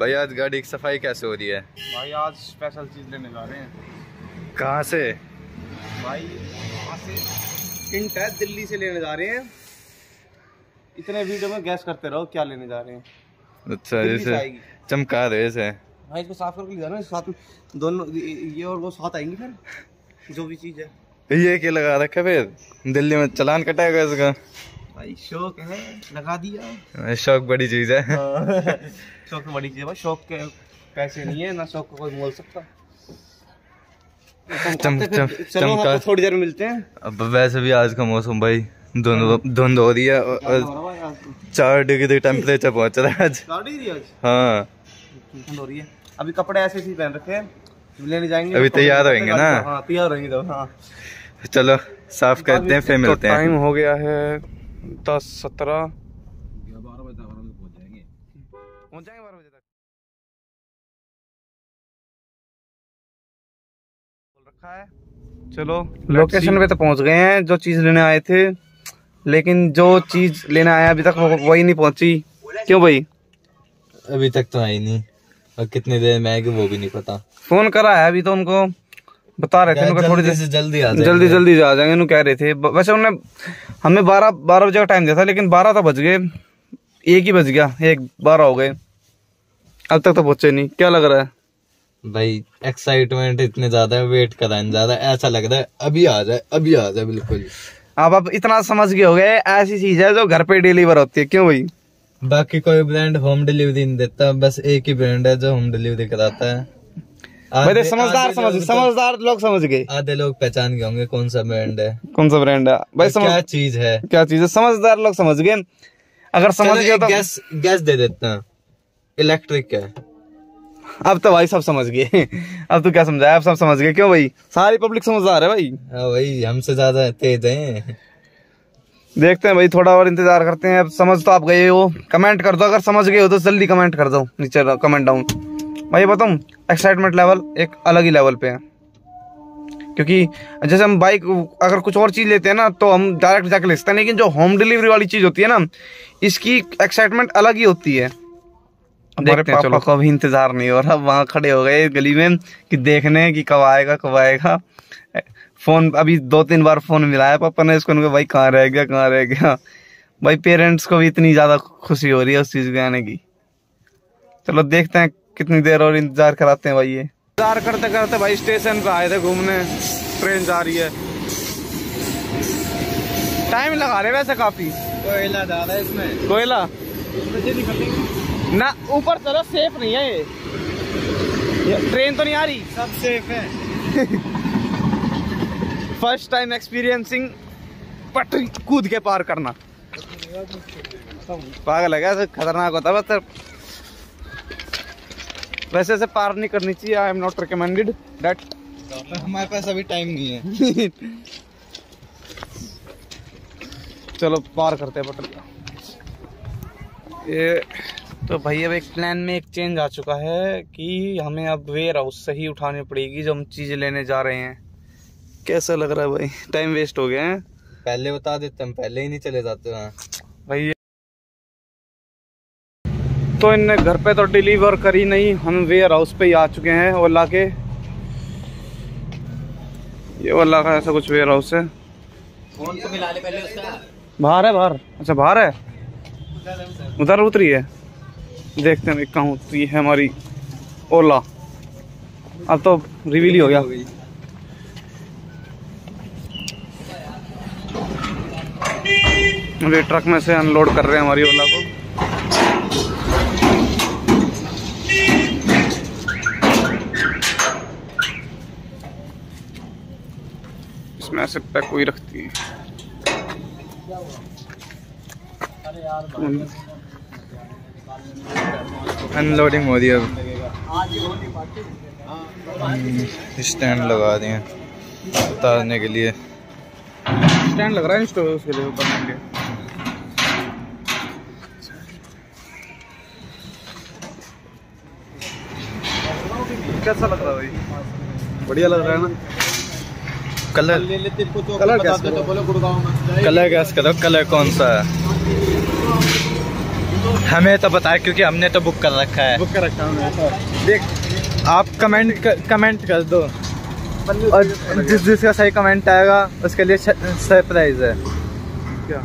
भाई आज गाड़ी की सफ़ाई कैसे हो रही है? भाई आज स्पेशल चीज़ लेने जा रहे हैं। कहाँ से? भाई से है दिल्ली से लेने जा रहे हैं। इतने वीडियो में गैस करते रहो क्या लेने जा रहे हैं। अच्छा जैसे चमका रहे से भाई इसको साफ़ करके ले जाना साथ में दोनों ये और वो साथ आएँगी फिर जो भी चीज़ है। ये क्या लगा रखा फिर? दिल्ली में चलान कटाएगा इसका। भाई शौक है लगा दिया। शौक बड़ी चीज़ है। शौक तो बड़ी चीज़ है भाई शौक के पैसे नहीं है ना शौक को कोई मोल सकता। चम- चम- चमका- थोड़ी देर मिलते हैं। अब वैसे भी आज का मौसम भाई धुंध धुंध हो रही है और- चार डिग्री टेम्परेचर पहुँच रहा है आज। हाँ। हो रही है। अभी कपड़े ऐसे ही पहन रखे हैं। लेने जाएँगे। अभी तो तैयार होएँगे ना? हाँ तैयार होंगे तो हाँ। चलो साफ़ करते हैं फिर मिलते हैं। टाइम हो गया है। दस सत्रह। बारह बजे तक। आराम से पहुँच जाएँगे पहुँच जाएँगे बारह बजे तक रखा है। चलो लोकेशन पे तो पहुँच गए हैं जो चीज़ लेने आए थे। लेकिन जो चीज़ लेने आया अभी तक वही नहीं पहुँची। क्यों भाई? अभी तक तो आई नहीं। और कितनी देर में आएगी वो भी नहीं पता। फ़ोन करा है अभी तो उनको। बता रहे थे थोड़ी देर। जल्दी आ जल्दी जल्दी आ जाएँगे उन्होंने कह रहे थे। वैसे उन्होंने हमें बारह बारह बजे का टाइम दिया था लेकिन बारह तो बज गए। एक ही बज गया एक बारह हो गए। अब तक तो पहुँचे नहीं। क्या लग रहा है? भाई एक्साइटमेंट इतने ज़्यादा है वेट कराने ज़्यादा। ऐसा लग रहा है अभी आ जाए अभी आ जाए बिल्कुल। अब आप इतना समझ गए हो गए ऐसी चीज़ है जो घर पे डिलीवर होती है। क्यों भाई? बाकी कोई ब्रांड होम डिलीवरी नहीं देता बस एक ही ब्रांड है जो होम डिलीवरी कराता है। आधे- समझदार समझ तो- समझदार लोग समझ गए। आधे लोग पहचान गए होंगे कौन सा ब्रांड है। कौन सा ब्रांड है? भाई समझ क्या चीज़ है? क्या चीज़ है? समझदार लोग समझ गए। अगर समझ गए तो गैस गैस दे देता हूँ। इलेक्ट्रिक है। अब तो भाई सब समझ गए। अब तो क्या समझाया? अब सब समझ गए। क्यों भाई? सारी पब्लिक समझदार है भाई। हाँ भाई हमसे ज़्यादा तेज है। देखते हैं भाई थोड़ा और इंतज़ार करते हैं। अब समझ तो आप गए हो। कमेंट कर दो। अगर समझ गए हो तो जल्दी कमेंट कर दो। नीचे कमेंट डाउन भाई बताऊँ एक्साइटमेंट लेवल एक अलग ही लेवल पे है। क्योंकि जैसे हम बाइक अगर कुछ और चीज़ लेते हैं ना तो हम डायरेक्ट जाके ले सकते हैं। लेकिन जो होम डिलीवरी वाली चीज़ होती है ना इसकी एक्साइटमेंट अलग ही होती है। देखते हैं, पापा को अभी इंतज़ार नहीं हो रहा। वहाँ खड़े हो गए गली में कि देखने कि कब आएगा कब आएगा। फ़ोन अभी दो तीन बार फ़ोन मिलाया पापा ने इसको उनको भाई कहाँ रह गया कहाँ रह गया? भाई पेरेंट्स को भी इतनी ज़्यादा खुशी हो रही है उस चीज़ के आने की। चलो देखते हैं कितनी देर और इंतज़ार कराते हैं भाई ये? इंतज़ार करते करते भाई स्टेशन पे आए थे घूमने। ट्रेन जा रही है। टाइम लगा रहे वैसे काफ़ी। कोयला ज़्यादा है इसमें। कोयला? ना ऊपर चलो सेफ़ नहीं है ये। ये ट्रेन तो नहीं आ रही? सब सेफ़ है। फ़र्स्ट टाइम एक्सपीरियंसिंग पटरी कूद के पार करना। पागल है क्या खतरनाक होता है? बस वैसे से पार नहीं करनी चाहिए I am not recommended that हमारे पास अभी टाइम नहीं है। चलो पार करते हैं पटरी ये तो भाई अब एक प्लान में एक चेंज आ चुका है कि हमें अब वेयर हाउस से ही उठानी पड़ेगी जो हम चीज़ें लेने जा रहे हैं। कैसा लग रहा है भाई? टाइम वेस्ट हो गया है। पहले बता देते हम पहले ही नहीं चले जाते हैं भाई तो इनने घर पे तो डिलीवर करी नहीं हम वेयर हाउस पे ही आ चुके हैं ओला के। ये ओला का ऐसा कुछ वेयर हाउस है। फ़ोन तो मिला ले पहले उसका। बाहर है बाहर। अच्छा बाहर है? उधर उतरी है। देखते हैं कहाँ उतरी है हमारी ओला। अब तो रिवील ही हो गया। अभी ट्रक में से अनलोड कर रहे हैं हमारी ओला को। इसमें ऐसे पैक हुई रखती है। अनलोडिंग हो रही है स्टैंड लगा दिए उतारने के लिए। स्टैंड लग रहा है स्टोर उसके लिए, ऊपर के कैसा लग रहा है भाई? बढ़िया लग रहा है ना? कलर ले ले तेरे को तो कलर बता कैसा दो तो बोलो गुड़गांव में। कलर गैस करो कलर कौन सा है? हमें तो बताया क्योंकि हमने तो बुक कर रखा है। बुक कर रखा हूँ देख। आप कमेंट कर, कमेंट कर दो। और जिस जिसका सही कमेंट आएगा उसके लिए सरप्राइज़ है। क्या?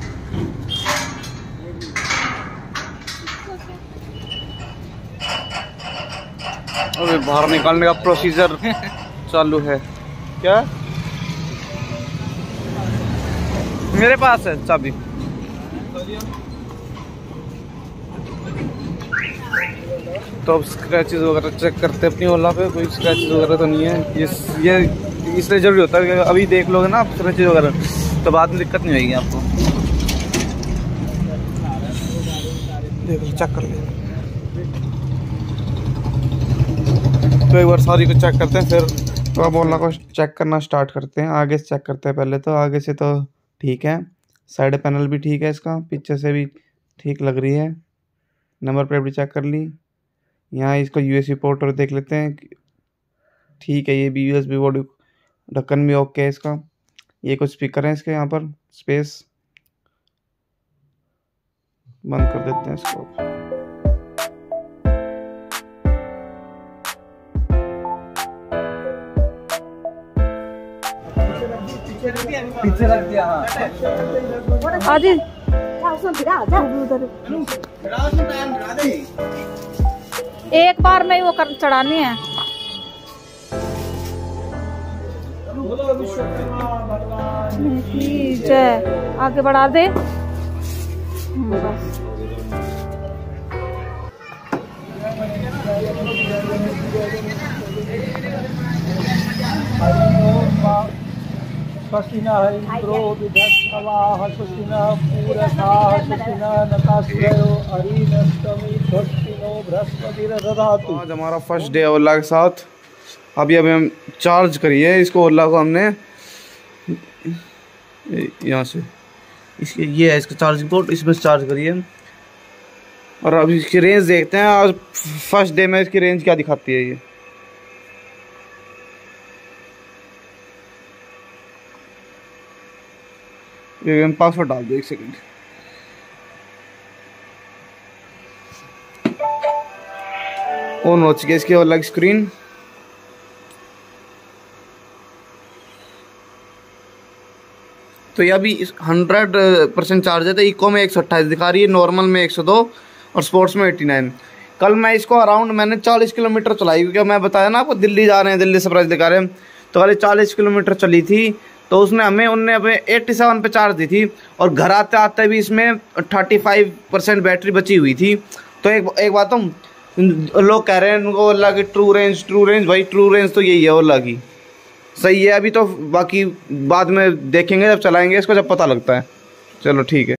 अबे बाहर निकालने का प्रोसीजर चालू है। क्या? मेरे पास है, चाबी। तो अब स्क्रैचेस वगैरह चेक करते हैं अपनी ओला पे, कोई स्क्रैचेस वगैरह तो नहीं है। ये ये इसलिए ज़रूरी होता है कि अभी देख लोगे ना आप स्क्रैचेस वगैरह तो बाद में दिक्कत नहीं होगी आपको। देख चेक कर ले तो एक बार सारी को चेक करते हैं, फिर तो अब ओला को चेक करना स्टार्ट करते हैं। आगे से चेक करते हैं पहले तो आगे से तो ठीक है। साइड पैनल भी ठीक है इसका, पीछे से भी ठीक लग रही है। नंबर प्लेट भी चेक कर ली। यहाँ इसको यूएसबी पोर्ट और देख लेते हैं ठीक है, ये भी यूएसबी बोर्ड ढक्कन भी ओके है इसका। ये कुछ स्पीकर हैं इसके यहाँ पर स्पेस बंद कर देते हैं इसको। पीछे रख दिया हाँ। आज। उधर एक बार में ही वो कर चढ़ानी है। की जय। आगे बढ़ा दे। आज हमारा फ़र्स्ट डे ओला के साथ। अभी अभी हम चार्ज करिए इसको ओला को हमने। यहाँ से। इसके, ये है इसका चार्जिंग पोर्ट इसमें चार्ज करिए और अभी इसकी रेंज देखते हैं। आज फ़र्स्ट डे में इसकी रेंज क्या दिखाती है ये? ये पासवर्ड डाल दो एक सेकंड ऑन हो चुकी इसकी अलग स्क्रीन तो ये अभी हंड्रेड परसेंट चार्ज है तो इको में एक सौ अट्ठाईस दिखा रही है नॉर्मल में एक सौ दो और स्पोर्ट्स में एट्टी नाइन कल मैं इसको अराउंड मैंने चालीस किलोमीटर चलाई, क्योंकि मैं बताया ना आपको दिल्ली जा रहे हैं, दिल्ली से प्राइस दिखा रहे हैं। तो खाली चालीस किलोमीटर चली थी तो उसने हमें, उनने हमें एट्टी सेवन पे चार्ज दी थी और घर आते आते भी इसमें थर्टी फाइव परसेंट बैटरी बची हुई थी। तो एक एक बात हम, लोग कह रहे हैं, उनको ओला की ट्रू रेंज ट्रू रेंज भाई ट्रू रेंज तो यही है ओला की सही है, अभी तो बाकी बाद में देखेंगे, जब चलाएँगे, इसको जब पता लगता है। चलो, ठीक है।